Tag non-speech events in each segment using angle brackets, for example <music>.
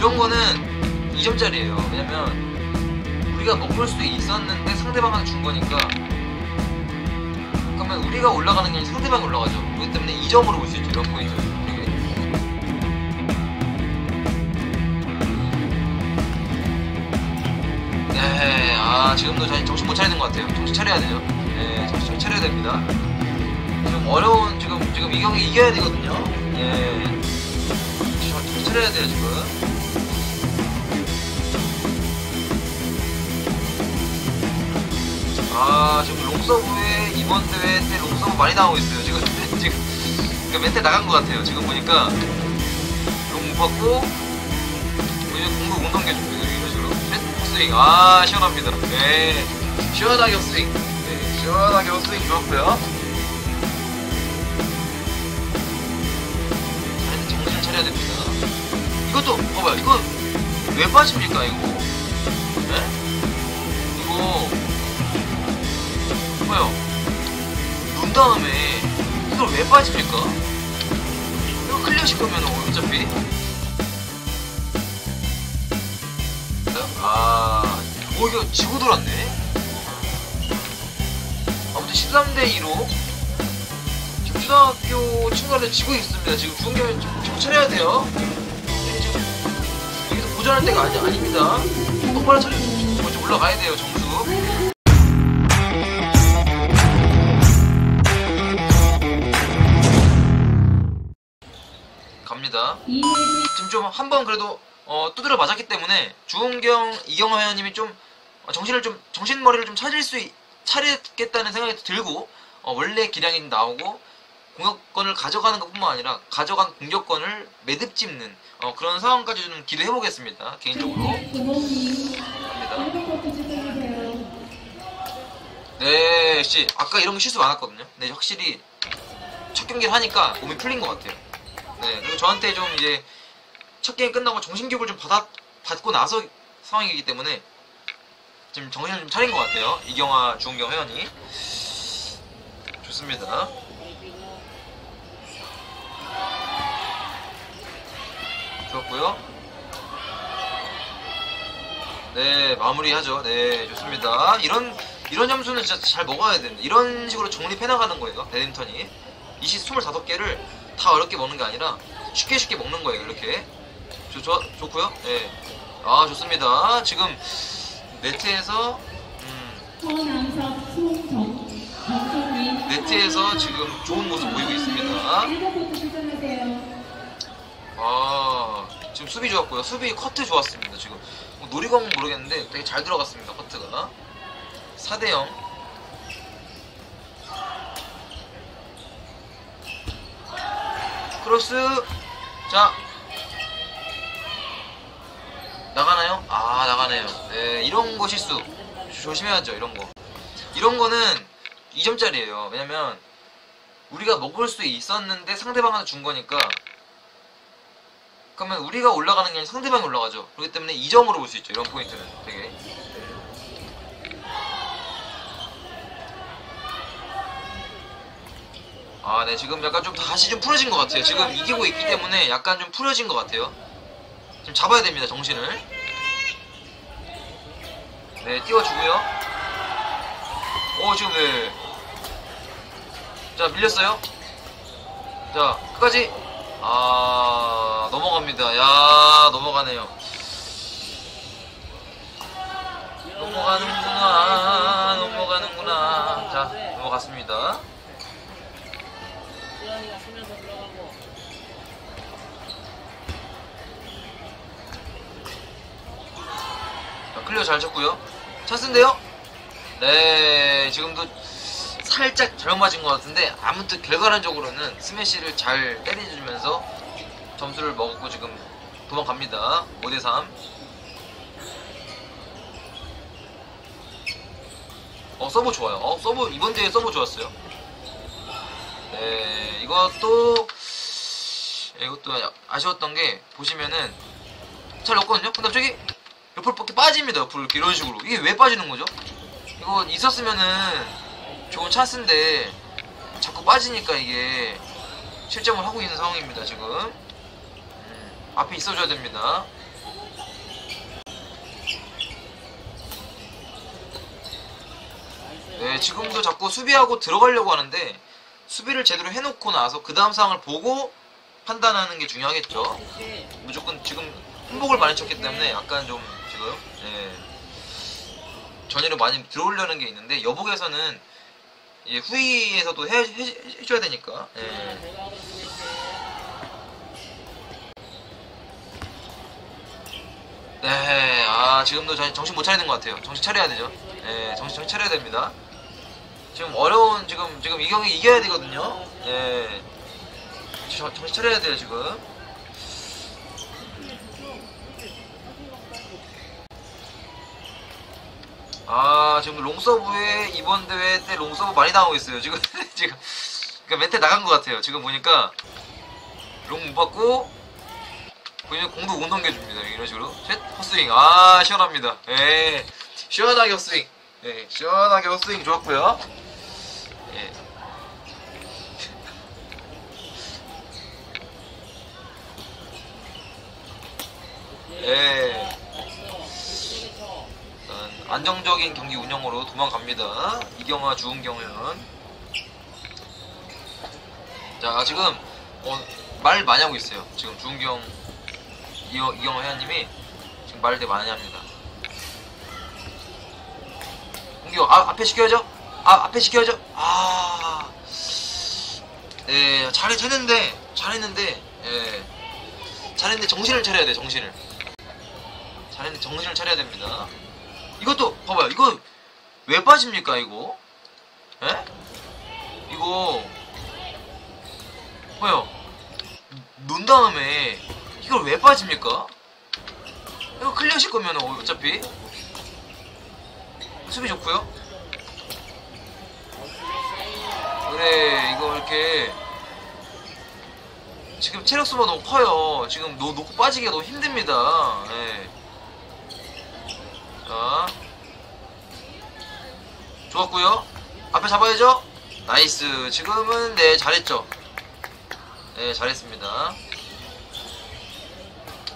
이런 거는 2점짜리예요. 왜냐면 우리가 먹을 수 있었는데 상대방한테 준 거니까 그러면 우리가 올라가는 게 아니라 상대방이 올라가죠. 그렇기 때문에 2점으로 볼 수 있죠. 이런 포인트. 네, 아 지금도 잘 정신 못 차리는 것 같아요. 정신 차려야 돼요. 네, 정신 차려야 됩니다. 지금 어려운 지금 지금 이 경기 이겨야 되거든요. 예, 정신 차려야 돼요 지금. 아 지금 롱서브에 이번 대회 때 롱서브 많이 나오고 있어요. 지금 지금 그러니까 멘탈 나간 것 같아요. 지금 보니까 롱 받고 이제 공도 못 넘겨주고 이런 식으로 헛스윙 아 시원합니다. 네 시원하게 헛스윙 네 시원하게 헛스윙 좋았고요. 자, 이제 정신 차려야 됩니다. 이것도 봐봐요. 이거 왜 빠집니까 이거? 뭐요? 눈 다음에 이걸 왜 빠집니까? 이거 클리어 시키면 어차피 아, 오 이거 지고 들었네. 아무튼 13대 2로 지금 초등학교 친구한테 지고 있습니다. 지금 좀 차려야 돼요. 네, 지금 여기서 고전할 때가 아니, 아닙니다. 똑바로 먼저 올라가야 돼요 점수. 갑니다. 지금 좀 한 번 그래도 어, 두드려 맞았기 때문에 주은경, 이경화 회원님이 좀 어, 정신을 좀 정신머리를 좀 차릴 수 있, 차리겠다는 생각이 들고 어, 원래 기량이 나오고 공격권을 가져가는 것뿐만 아니라 가져간 공격권을 매듭 짚는 어, 그런 상황까지 좀 기대해 보겠습니다 개인적으로 갑니다. 네, 역시 아까 이런 거 실수 많았거든요. 네, 확실히 첫 경기를 하니까 몸이 풀린 것 같아요. 네, 그리고 저한테 좀 이제 첫 게임 끝나고 정신교육을 좀 받아, 받고 나서 상황이기 때문에 지금 정신을 좀 차린 것 같아요. 이경화, 주은경 회원이. 좋습니다. 좋았고요. 네, 마무리하죠. 네, 좋습니다. 이런 이런 점수는 진짜 잘 먹어야 된다. 이런 식으로 정립해 나가는 거예요. 배드민턴이. 20, 25개를 다 어렵게 먹는 게 아니라 쉽게 쉽게 먹는 거예요. 이렇게. 좋, 좋, 좋고요. 네. 아, 좋습니다. 지금 네트에서 음, 네트에서 지금 좋은 모습 보이고 있습니다. 아, 지금 수비 좋았고요. 수비 커트 좋았습니다. 지금 뭐 노리건 모르겠는데 되게 잘 들어갔습니다. 커트가. 4대 0. 크로스. 자. 나가나요? 아, 나가네요. 네, 이런 거 실수. 조심해야죠, 이런 거. 이런 거는 2점짜리예요. 왜냐면 우리가 먹을 수 있었는데 상대방한테 준 거니까 그러면 우리가 올라가는 게 아니라 상대방이 올라가죠. 그렇기 때문에 2점으로 볼 수 있죠. 이런 포인트는 되게. 아, 네, 지금 약간 좀 다시 좀 풀어진 것 같아요. 지금 이기고 있기 때문에 약간 좀 풀어진 것 같아요. 지금 잡아야 됩니다, 정신을. 네, 띄워주고요. 오, 지금 네. 자, 밀렸어요. 자, 끝까지. 아, 넘어갑니다. 야, 넘어가네요. 넘어가는구나, 넘어가는구나. 자, 넘어갔습니다. 클리어 잘 쳤고요. 찬스인데요? 네, 지금도 살짝 잘못 맞은 것 같은데 아무튼 결과론적으로는 스매시를 잘 때려주면서 점수를 먹었고 지금 도망갑니다. 5대3. 어, 서브 좋아요. 어, 서브, 이번 대회 서브 좋았어요. 네, 이것도, 이것도 아쉬웠던 게, 보시면은, 잘 넣었거든요? 근데 갑자기, 옆으로 이렇게 빠집니다. 옆으로 이렇게 이런 식으로. 이게 왜 빠지는 거죠? 이거 있었으면은 좋은 찬스인데 자꾸 빠지니까 이게 실점을 하고 있는 상황입니다. 지금 음, 앞에 있어줘야 됩니다. 네, 지금도 자꾸 수비하고 들어가려고 하는데 수비를 제대로 해놓고 나서 그 다음 상황을 보고 판단하는 게 중요하겠죠. 무조건 지금 행복을 많이 쳤기 때문에 약간 좀 지금 예, 전의를 많이 들어오려는 게 있는데 여복에서는 예, 후위에서도 해, 해, 해줘야 되니까. 예. 네, 아 지금도 정- 정신 못 차리는 것 같아요. 정신 차려야 되죠. 예, 정신 정신 차려야 됩니다. 지금 어려운 지금 지금 이 경기 이겨야 되거든요. 예, 저- 정신 차려야 돼요 지금. 아 지금 롱서브에 이번 대회 때 롱서브 많이 당하고 있어요. 지금 <laughs> 지금 그러니까 멘탈 나간 것 같아요. 지금 보니까 롱 못 받고 그냥 공도 못 넘겨줍니다. 이런 식으로. 셋, 헛스윙. 아, 시원합니다. 예. 시원하게 헛스윙. 예, 시원하게 헛스윙 좋았고요. 예. <laughs> 예. 안정적인 경기 운영으로 도망갑니다. 이경화, 주은경은. 자, 지금 어, 말 많이 하고 있어요. 지금 주은경, 이경, 이경화 회원님이 지금 말 되게 많이 합니다. 공격, 아, 앞에 시켜야죠? 아, 앞에 시켜야죠? 아, 예, 잘했는데, 잘했는데, 예, 잘했는데 정신을 차려야 돼, 정신을. 잘했는데 정신을 차려야 됩니다. 이것도, 봐봐요, 이거 왜 빠집니까, 이거? 예? 이거, 뭐요? 논 다음에 이걸 왜 빠집니까? 이거 클리어실 거면 어차피 수비 좋고요. 그래 이거 이렇게 지금 체력 수가 너무 커요. 지금 노, 놓고 빠지기가 너무 힘듭니다. 예. 자 좋았고요. 앞에 잡아야죠. 나이스. 지금은 네 잘했죠. 네, 잘했습니다.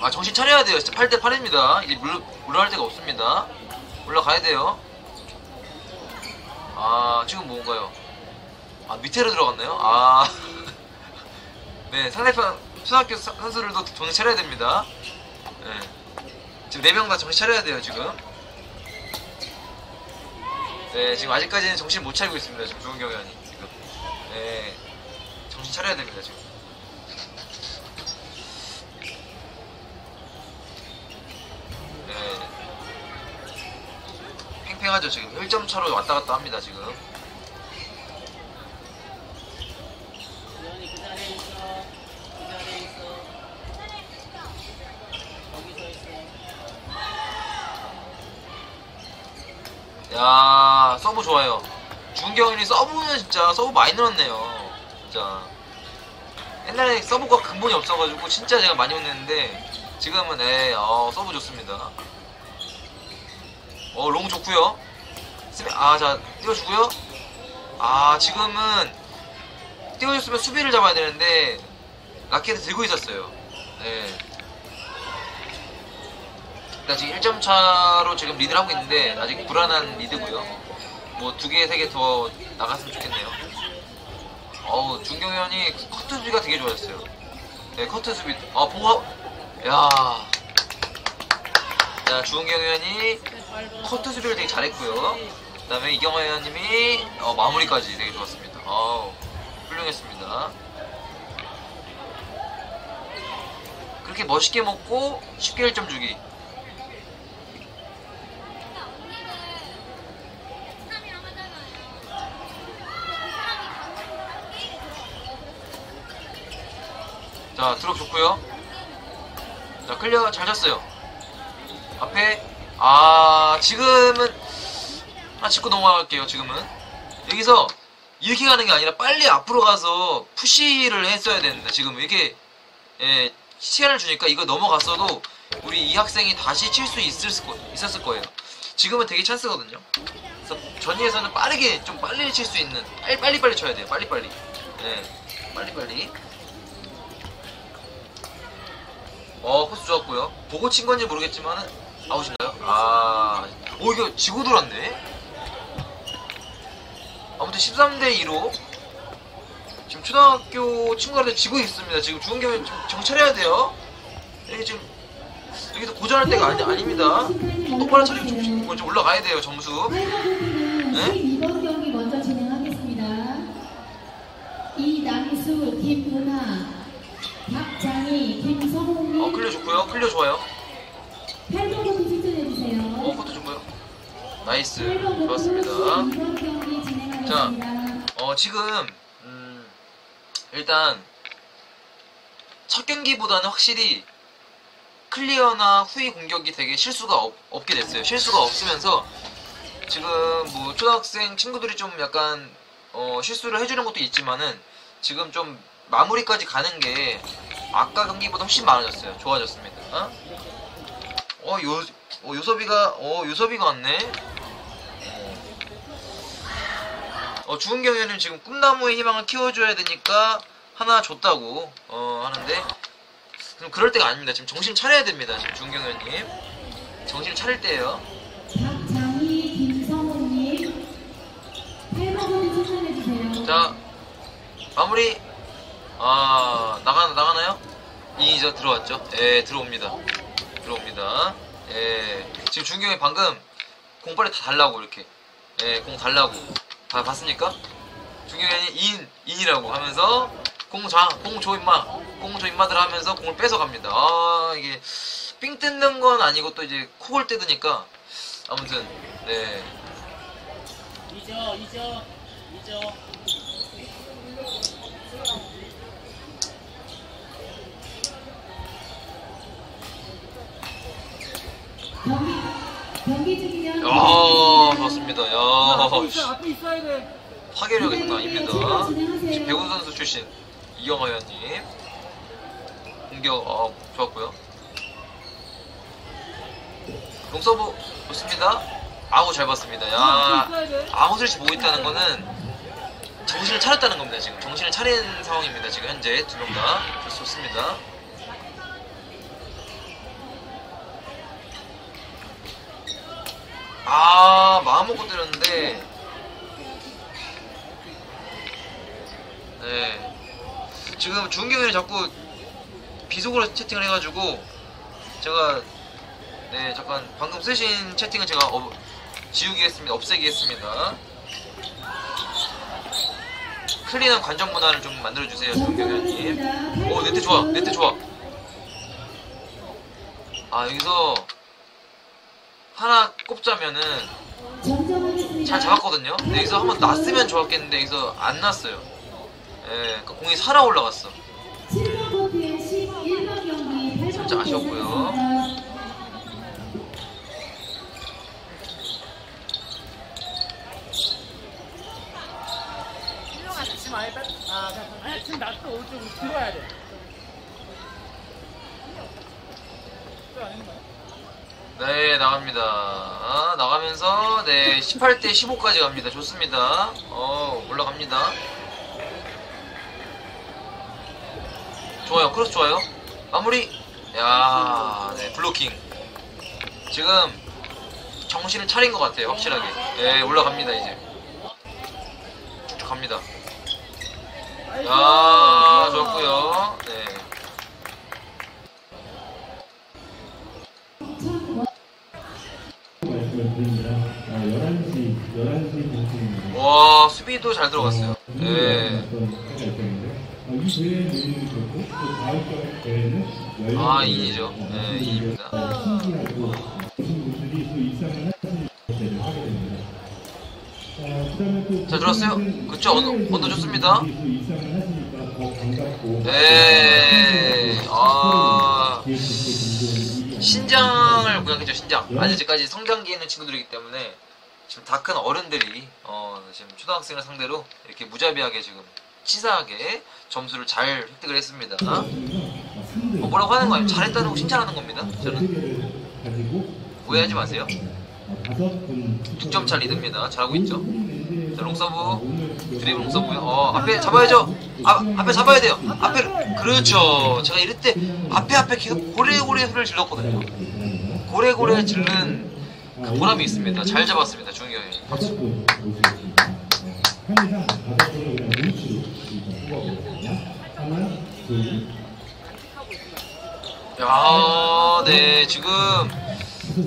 아, 정신 차려야 돼요. 진짜 8대 8입니다. 이제 물, 물러갈 데가 없습니다. 올라가야 돼요. 아, 지금 뭔가요? 아, 밑으로 들어갔나요? 아. <laughs> 네, 상대편 초등학교 사- 선수들도 정신 차려야 됩니다. 네. 지금 4명 다 정신 차려야 돼요, 지금. 네, 지금 아직까지는 정신 못 차리고 있습니다, 지금 조은경 의원이. 지금. 네. 정신 차려야 됩니다, 지금. 네. 팽팽하죠 지금 1점 차로 왔다 갔다 합니다 지금 지현이 그 자리에 있어. 그 자리에 있어. 거기서 있어. 야 서브 좋아요. 준경이 서브는 진짜 서브 많이 늘었네요. 진짜. 옛날에 서브가 근본이 없어가지고 진짜 제가 많이 혼냈는데 지금은 네, 어, 서브 좋습니다. 어 롱 좋고요. 아자 띄워주고요. 아 지금은 띄워줬으면 수비를 잡아야 되는데 라켓을 들고 있었어요. 네. 일단 지금 1점 차로 지금 리드를 하고 있는데 아직 불안한 리드고요. 뭐 두 개, 세 개 더 나갔으면 좋겠네요. 어우, 중경현이 커트 수비가 되게 좋아졌어요. 네, 커트 수비. 아, 보고, 야. 자, 주은경 의원이 커트 수비를 되게 잘했고요. 그 다음에 이경화 의원님이 어, 마무리까지 되게 좋았습니다. 어우, 훌륭했습니다. 그렇게 멋있게 먹고 쉽게 1점 주기. 자, 드롭 좋고요. 자, 클리어 잘 잤어요. 앞에 아, 지금은 아, 짚고 넘어갈게요. 지금은 여기서 이렇게 가는 게 아니라 빨리 앞으로 가서 푸시를 했어야 되는데 지금 이렇게 예, 시간을 주니까 이거 넘어갔어도 우리 이 학생이 다시 칠 수 있을 거, 있었을 거예요. 지금은 되게 찬스거든요. 그래서 전위에서는 빠르게 좀 빨리 칠 수 있는 빨리 빨리 빨리 쳐야 돼요. 빨리 빨리. 예, 빨리 빨리. 어, 코스 좋았고요. 보고 친 건지 모르겠지만 아웃인가요? 아, 오 이거 지고 들었네. 아무튼 13대 2로 지금 초등학교 친구들한테 지고 있습니다. 지금 주은경이 좀 정찰해야 돼요. 이게 지금 여기서 고전할 때가 아니, 아닙니다. 똑바로 차리고 좀, 좀 올라가야 돼요 점수. 파이버부기는 네? 12번 경기 먼저 진행하겠습니다. 이남수, 김은하, 박장희, 김성홍님 어 클리어 좋고요. 클리어 좋아요. 8번부터 추천해주세요. 어 그것도 좋고요. 나이스 8번부터 좋았습니다. 12번 경기 진행하겠습니다. 어 지금 음, 일단 첫 경기보다는 확실히 클리어나 후위 공격이 되게 실수가 없, 없게 됐어요. 실수가 없으면서 지금 뭐 초등학생 친구들이 좀 약간 어, 실수를 해주는 것도 있지만은 지금 좀 마무리까지 가는 게 아까 경기보다 훨씬 많아졌어요. 좋아졌습니다. 어, 어 요, 어, 요섭이가 어 요섭이가 왔네. 어, 주은경 의원님 지금 꿈나무의 희망을 키워줘야 되니까 하나 줬다고 어, 하는데 그럼 그럴 때가 아닙니다. 지금 정신 차려야 됩니다. 지금 주은경 의원님 정신을 차릴 때예요. 박장희, 김성홍님 8번부터 추천해주세요. 자 마무리 아 나가 나가나요? 이저 들어왔죠? 예 들어옵니다. 들어옵니다. 예 지금 주은경 이 방금 공 빨리 다 달라고 이렇게 예공 달라고 다 봤습니까? 중경현이 인 인이라고 하면서 공자공줘 임마 공줘 임마들 하면서 공을 뺏어 갑니다. 아 이게 삥 뜯는 건 아니고 또 이제 콕을 뜯으니까 아무튼 네 잊어 잊어 잊어 아, 좋습니다. 앞에 야, 앞에 있어야 돼 파괴력이 장난 아닙니다. 지금. 배구 선수 출신 이영하 의원님 공격 어, 좋았고요. 동서부 좋습니다. 아우 잘 봤습니다. 야, 소리치 보고 있다는 거는 정신을 차렸다는 겁니다. 지금 정신을 차린 상황입니다. 지금 현재 두 명 다 좋습니다. 아 마음 먹고 때렸는데. 네. 지금 주은경이 자꾸 비속어로 채팅을 해가지고 제가 네 잠깐 방금 쓰신 채팅은 제가 어, 지우기 했습니다. 없애기 했습니다. clean한 관전 문화를 좀 만들어주세요 주은경 의원님. 오 네트 좋아 네트 좋아. 아 여기서 하나 꼽자면은. 잘 잡았거든요. 근데 여기서 한번 났으면 좋았겠는데 여기서 안 났어요. 예, 그러니까 공이 살아 올라갔어. 7번 코트의 11번 경기 8번 진짜 아쉬웠고요. 아 잠깐 아니 지금 나또 오른쪽으로 들어와야 돼 그거 아닌가요? 네, 나갑니다. 아, 나가면서 네 18대 15까지 갑니다. 좋습니다. 어, 올라갑니다. 좋아요, 크로스 좋아요. 마무리. 야, 네 블로킹. 지금 정신을 차린 것 같아요, 확실하게. 네, 올라갑니다 이제. 쭉쭉 갑니다. 야, 좋았고요. 네. 와, 수비도 잘 들어갔어요. 네. 어떤 해가 있었는데, 아, 또 다음 대회는 열린 아, 인이죠. 어, 네, 인입니다. 어, 또또 자, 들어왔어요? 그쵸, 언- 언더 좋습니다. 또 네. 아. 신장을 구경했죠 신장 아직까지 성장기에 있는 친구들이기 때문에 지금 다 큰 어른들이 어, 지금 초등학생을 상대로 이렇게 무자비하게 지금 치사하게 점수를 잘 획득을 했습니다. 어, 뭐라고 하는 거예요? 잘했다는 거 칭찬하는 겁니다 저는. 오해하지 마세요. 득점 차 리드입니다. 잘하고 있죠? 자 롱서브. 드리블 롱서브요 어 앞에 잡아야죠. 아, 앞에 잡아야 돼요. 앞에. 그렇죠. 제가 이럴 때 앞에 앞에 계속 고래고래 소리를 질렀거든요. 고래고래 그 보람이 있습니다 잘 잡았습니다. 하나, 둘, 야, 네, 지금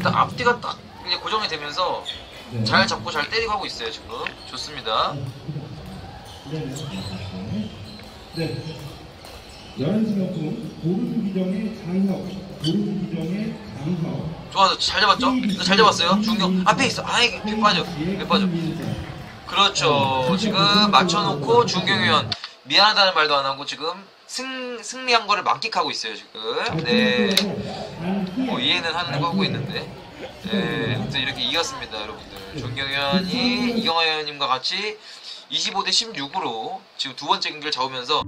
딱 앞뒤가 딱 이제 고정이 되면서 네. 잘 잡고 잘 때리고 하고 있어요, 지금. 좋습니다. 네. 네. 11시 명품 고르수 기정의 장석, 고르수 기정의 장석. 좋아, 잘 잡았죠? 잘 잡았어요. 중경 앞에 있어. 아이, 배 빠져. 배 빠져. 그렇죠. 지금 맞춰놓고 중경위원 미안하다는 말도 안 하고 지금 승 승리한 거를 만끽하고 있어요, 지금. 네. 뭐 이해는 하는 거 하고 있는데. 네, 아무튼 이렇게 이겼습니다, 여러분들. 존경위원이 이경화 위원님과 같이 25대 16으로 지금 두 번째 경기를 잡으면서